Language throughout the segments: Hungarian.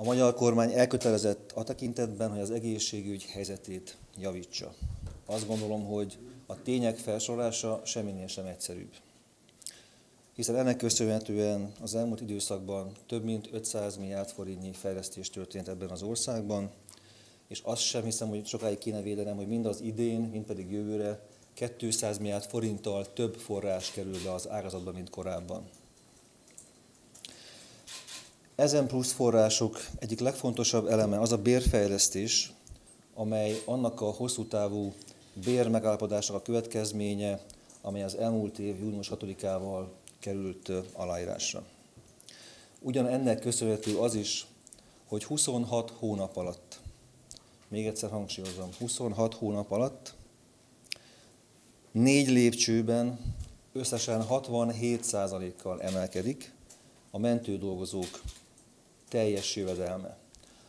A magyar kormány elkötelezett a tekintetben, hogy az egészségügy helyzetét javítsa. Azt gondolom, hogy a tények felsorolása semminél sem egyszerűbb. Hiszen ennek köszönhetően az elmúlt időszakban több mint 500 milliárd forintnyi fejlesztés történt ebben az országban, és azt sem hiszem, hogy sokáig kéne védenem, hogy mind az idén, mind pedig jövőre 200 milliárd forinttal több forrás kerül be az ágazatba, mint korábban. Ezen plusz források egyik legfontosabb eleme az a bérfejlesztés, amely annak a hosszú távú bérmegállapodásnak a következménye, amely az elmúlt év június 6-ával került aláírásra. Ugyan ennek köszönhető az is, hogy 26 hónap alatt, még egyszer hangsúlyozom, 26 hónap alatt négy lépcsőben összesen 67%-kal emelkedik a mentő dolgozók teljes jövedelme.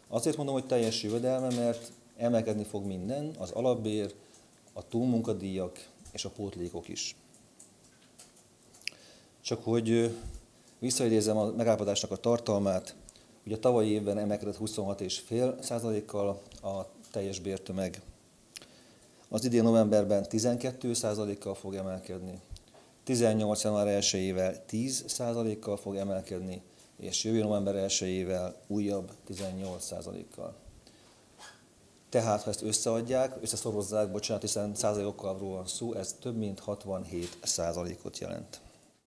Azért mondom, hogy teljes jövedelme, mert emelkedni fog minden, az alapbér, a túlmunkadíjak és a pótlékok is. Csak hogy visszaidézem a megállapodásnak a tartalmát, ugye a tavalyi évben emelkedett 26,5%-kal a teljes bértömeg. Az idén novemberben 12%-kal fog emelkedni, 18 január 1-ével 10%-kal fog emelkedni, és jövő november 1-ével újabb 18%-kal. Tehát, ha ezt összeadják, összeszorozzák, bocsánat, hiszen százalékokkal van szó, ez több mint 67 százalékot jelent.